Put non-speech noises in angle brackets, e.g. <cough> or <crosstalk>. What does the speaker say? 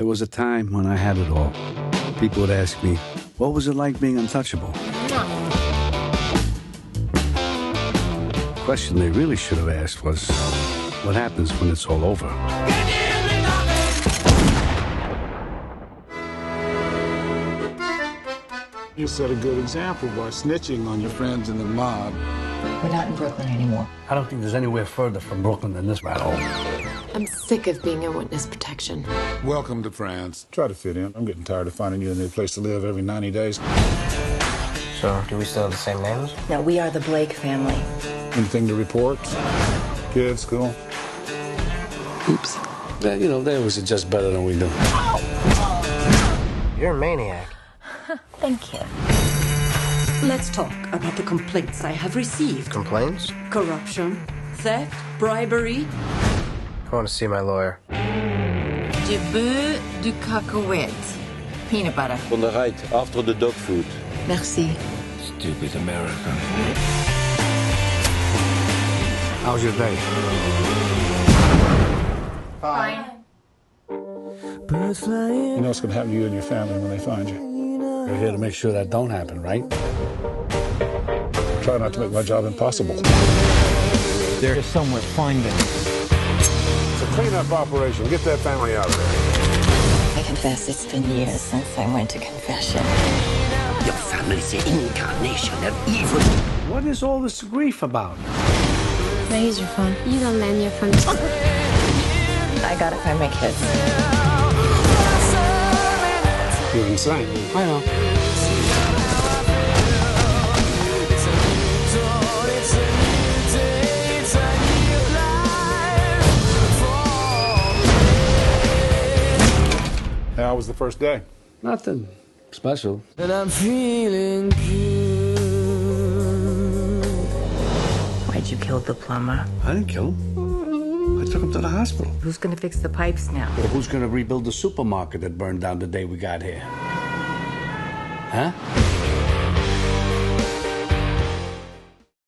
There was a time when I had it all. People would ask me, what was it like being untouchable? The question they really should have asked was, what happens when it's all over? You set a good example by snitching on your friends in the mob. We're not in Brooklyn anymore. I don't think there's anywhere further from Brooklyn than this rat hole. I'm sick of being in witness protection. Welcome to France. Try to fit in. I'm getting tired of finding you a new place to live every 90 days. So, do we still have the same names? No, we are the Blake family. Anything to report? Kids, school? Oops. Yeah, you know, they always adjust better than we do. You're a maniac. <laughs> Thank you. Let's talk about the complaints I have received Complaints? corruption, theft, bribery. I want to see my lawyer. Du beurre du cacahuète. Peanut butter. On the right, after the dog food. Merci. Stupid America. How's your day? Fine. You know what's going to happen to you and your family when they find you. We're here to make sure that don't happen, right? Try not to make my job impossible. They're somewhere. Find them. It's a cleanup operation. Get that family out of there. I confess it's been years since I went to confession. Your family's the incarnation of evil. What is all this grief about? Can I use your phone? You don't lend your phone. I gotta find my kids. You're insane. I know. How was the first day? Nothing special. And I'm feeling good. Why'd you kill the plumber? I didn't kill him. I took him to the hospital. Who's gonna fix the pipes now? But who's going to rebuild the supermarket that burned down the day we got here? Huh?